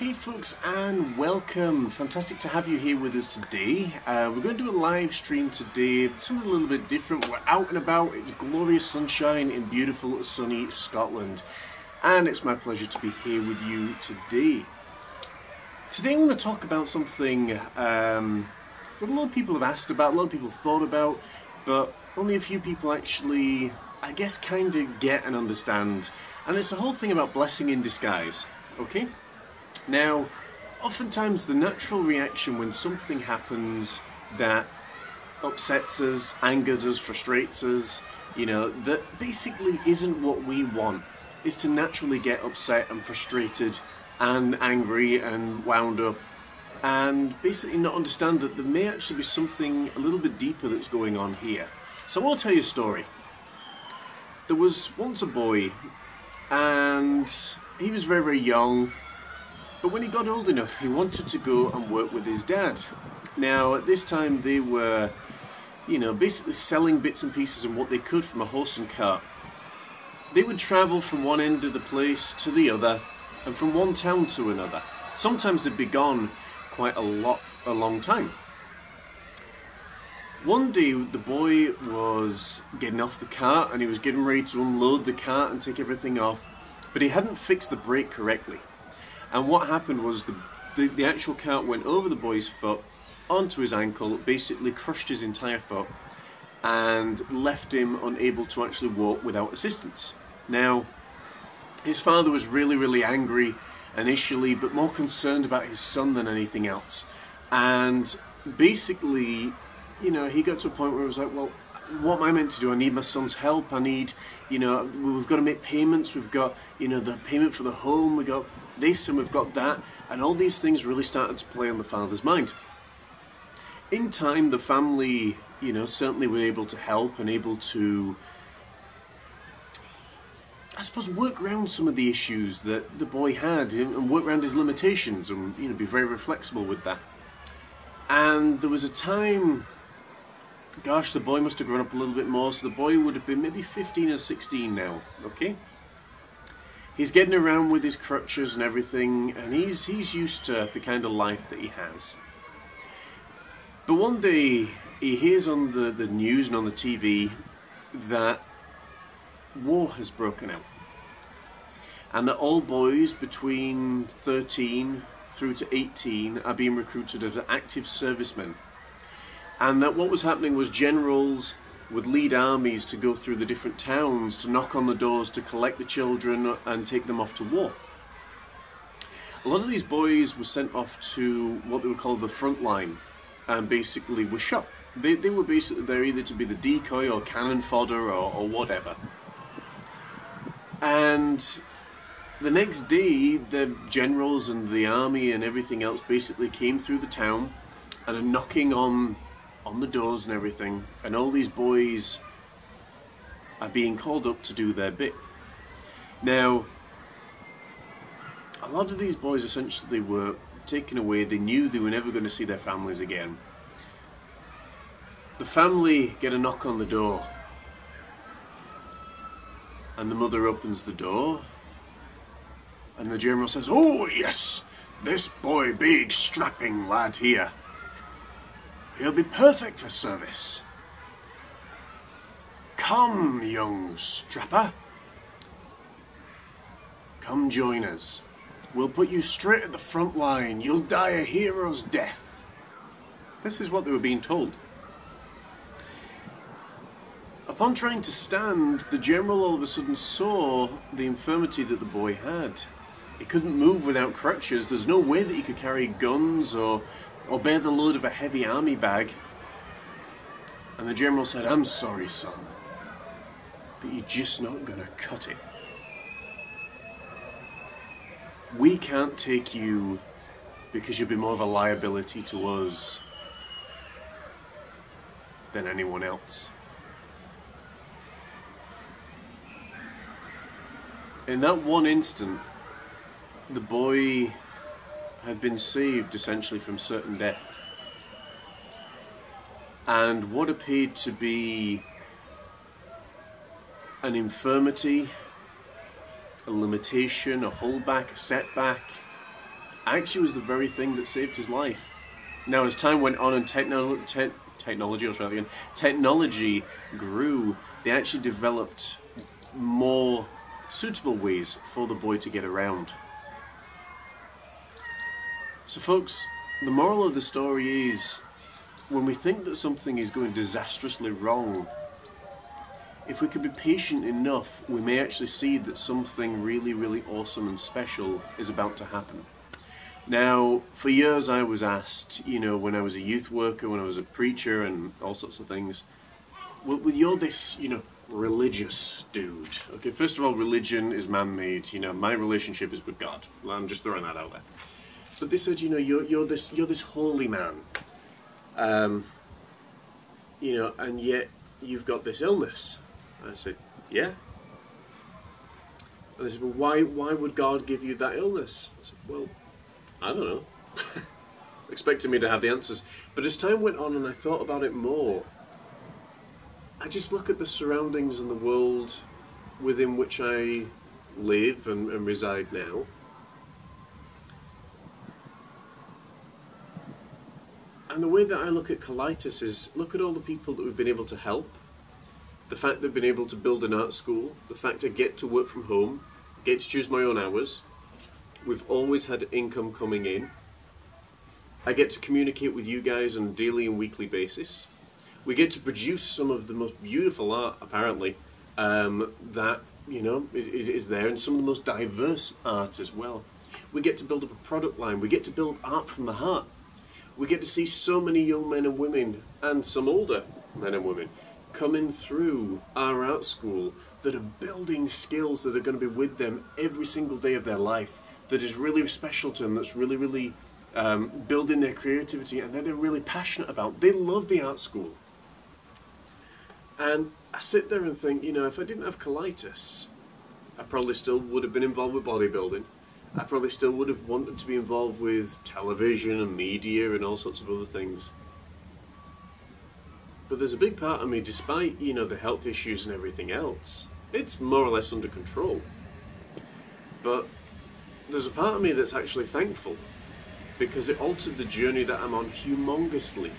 Okay folks and welcome. Fantastic to have you here with us today. Uh, we're going to do a live stream today, something a little bit different. We're out and about, it's glorious sunshine in beautiful sunny Scotland and it's my pleasure to be here with you today. Today I want to talk about something um, that a lot of people have asked about, a lot of people thought about, but only a few people actually, I guess, kind of get and understand. And it's the whole thing about blessing in disguise, okay? Now, oftentimes the natural reaction when something happens that upsets us, angers us, frustrates us, you know, that basically isn't what we want, is to naturally get upset and frustrated and angry and wound up and basically not understand that there may actually be something a little bit deeper that's going on here. So I want to tell you a story. There was once a boy and he was very, very young but when he got old enough, he wanted to go and work with his dad. Now, at this time, they were, you know, basically selling bits and pieces and what they could from a horse and cart. They would travel from one end of the place to the other, and from one town to another. Sometimes they'd be gone quite a lot, a long time. One day, the boy was getting off the cart and he was getting ready to unload the cart and take everything off, but he hadn't fixed the brake correctly. And what happened was the, the, the actual cart went over the boy's foot, onto his ankle, basically crushed his entire foot, and left him unable to actually walk without assistance. Now, his father was really, really angry initially, but more concerned about his son than anything else. And basically, you know, he got to a point where it was like, well, what am I meant to do? I need my son's help. I need, you know, we've got to make payments. We've got, you know, the payment for the home. We got this and we've got that. And all these things really started to play on the father's mind. In time, the family, you know, certainly were able to help and able to, I suppose, work around some of the issues that the boy had and work around his limitations and, you know, be very, very flexible with that. And there was a time Gosh, the boy must have grown up a little bit more, so the boy would have been maybe 15 or 16 now, okay? He's getting around with his crutches and everything, and he's, he's used to the kind of life that he has. But one day, he hears on the, the news and on the TV that war has broken out. And that all boys between 13 through to 18 are being recruited as active servicemen and that what was happening was generals would lead armies to go through the different towns to knock on the doors to collect the children and take them off to war. A lot of these boys were sent off to what they would call the front line and basically were shot. They, they were basically there either to be the decoy or cannon fodder or, or whatever. And the next day, the generals and the army and everything else basically came through the town and are knocking on on the doors and everything, and all these boys are being called up to do their bit. Now, a lot of these boys essentially were taken away, they knew they were never going to see their families again. The family get a knock on the door, and the mother opens the door, and the general says, Oh, yes, this boy, big strapping lad here. He'll be perfect for service. Come, young strapper. Come join us. We'll put you straight at the front line. You'll die a hero's death. This is what they were being told. Upon trying to stand, the general all of a sudden saw the infirmity that the boy had. He couldn't move without crutches. There's no way that he could carry guns or or bear the load of a heavy army bag. And the general said, I'm sorry, son, but you're just not going to cut it. We can't take you because you'll be more of a liability to us than anyone else. In that one instant, the boy had been saved essentially from certain death. And what appeared to be an infirmity, a limitation, a holdback, a setback, actually was the very thing that saved his life. Now, as time went on and techno- te- technology, I'll try that again, technology grew, they actually developed more suitable ways for the boy to get around. So, folks, the moral of the story is when we think that something is going disastrously wrong, if we could be patient enough, we may actually see that something really, really awesome and special is about to happen. Now, for years I was asked, you know, when I was a youth worker, when I was a preacher, and all sorts of things, well, you're this, you know, religious dude. Okay, first of all, religion is man-made. You know, my relationship is with God. I'm just throwing that out there. But they said, you know, you're you're this you're this holy man. Um, you know, and yet you've got this illness. I said, yeah. And they said, well, why why would God give you that illness? I said, well, I don't know. Expecting me to have the answers. But as time went on and I thought about it more, I just look at the surroundings and the world within which I live and, and reside now. And the way that I look at colitis is look at all the people that we've been able to help, the fact they've been able to build an art school, the fact I get to work from home, get to choose my own hours. We've always had income coming in. I get to communicate with you guys on a daily and weekly basis we get to produce some of the most beautiful art, apparently, um, that you know is, is, is there, and some of the most diverse art as well. We get to build up a product line. We get to build art from the heart. We get to see so many young men and women, and some older men and women, coming through our art school that are building skills that are going to be with them every single day of their life. That is really special to them. That's really, really um, building their creativity, and that they're really passionate about. They love the art school. And I sit there and think, you know, if I didn't have colitis, I probably still would have been involved with bodybuilding. I probably still would have wanted to be involved with television and media and all sorts of other things. But there's a big part of me, despite, you know, the health issues and everything else, it's more or less under control. But there's a part of me that's actually thankful because it altered the journey that I'm on humongously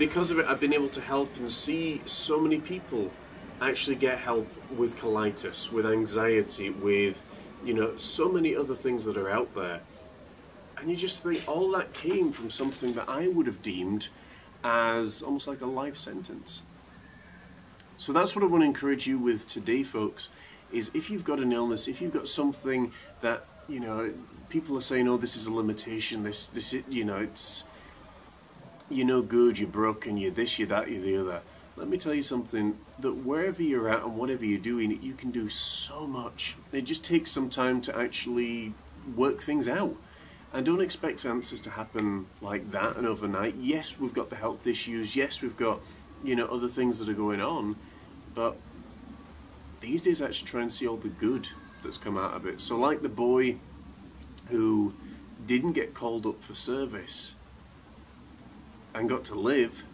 because of it, I've been able to help and see so many people actually get help with colitis, with anxiety, with you know so many other things that are out there. And you just think all that came from something that I would have deemed as almost like a life sentence. So that's what I want to encourage you with today, folks, is if you've got an illness, if you've got something that, you know, people are saying, oh, this is a limitation, this, this, you know, it's, you're no good, you're broken, you're this, you're that, you're the other. Let me tell you something, that wherever you're at and whatever you're doing, you can do so much. It just takes some time to actually work things out. And don't expect answers to happen like that and overnight. Yes, we've got the health issues. Yes, we've got, you know, other things that are going on. But these days, I actually try and see all the good that's come out of it. So like the boy who didn't get called up for service, and got to live,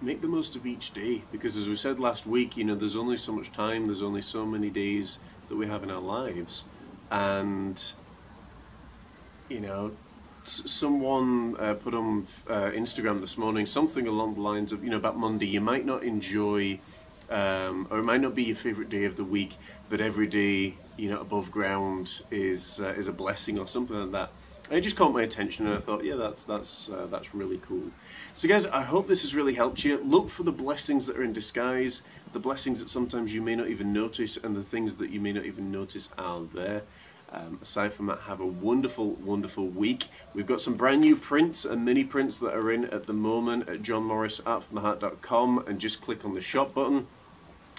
make the most of each day. Because as we said last week, you know, there's only so much time, there's only so many days that we have in our lives. And, you know, someone uh, put on uh, Instagram this morning something along the lines of, you know, about Monday, you might not enjoy, um, or it might not be your favorite day of the week, but every day, you know, above ground is uh, is a blessing or something like that it just caught my attention and I thought, yeah, that's that's uh, that's really cool. So guys, I hope this has really helped you. Look for the blessings that are in disguise, the blessings that sometimes you may not even notice, and the things that you may not even notice are there. Um, aside from that, have a wonderful, wonderful week. We've got some brand new prints and mini prints that are in at the moment at johnmorrisartfromtheheart.com and just click on the shop button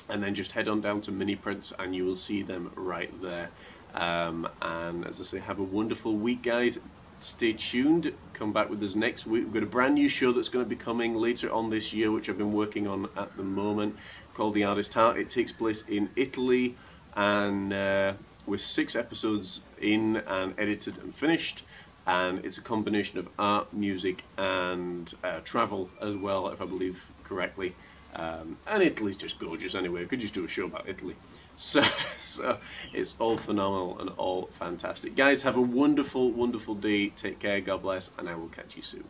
and then just head on down to mini prints and you will see them right there. Um, and as I say, have a wonderful week, guys. Stay tuned. Come back with us next week. We've got a brand new show that's going to be coming later on this year, which I've been working on at the moment, called The Artist Heart. It takes place in Italy, and uh, with six episodes in and edited and finished. And it's a combination of art, music, and uh, travel as well, if I believe correctly. Um, and Italy's just gorgeous anyway. We could just do a show about Italy. So, so it's all phenomenal and all fantastic. Guys, have a wonderful, wonderful day. Take care. God bless. And I will catch you soon.